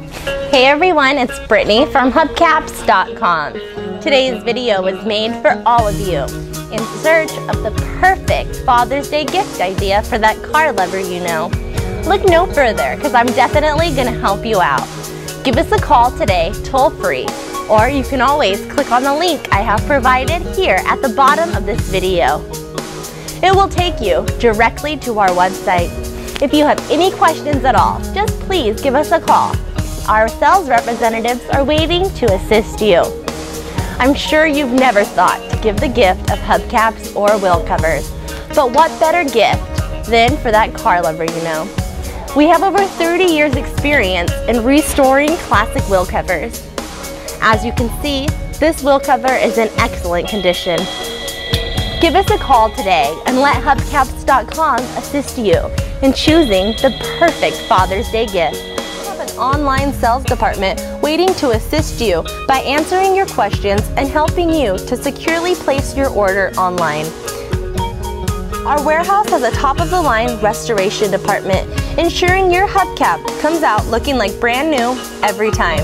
Hey everyone, it's Brittany from hubcaps.com. Today's video was made for all of you in search of the perfect Father's Day gift idea for that car lover you know. Look no further because I'm definitely going to help you out. Give us a call today, toll free, or you can always click on the link I have provided here at the bottom of this video. It will take you directly to our website. If you have any questions at all, just please give us a call our sales representatives are waiting to assist you. I'm sure you've never thought to give the gift of hubcaps or wheel covers, but what better gift than for that car lover you know? We have over 30 years experience in restoring classic wheel covers. As you can see, this wheel cover is in excellent condition. Give us a call today and let hubcaps.com assist you in choosing the perfect Father's Day gift online sales department waiting to assist you by answering your questions and helping you to securely place your order online. Our warehouse has a top-of-the-line restoration department, ensuring your hubcap comes out looking like brand new every time.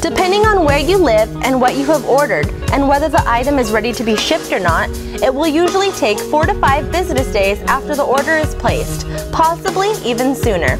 Depending on where you live and what you have ordered, and whether the item is ready to be shipped or not, it will usually take four to five business days after the order is placed, possibly even sooner.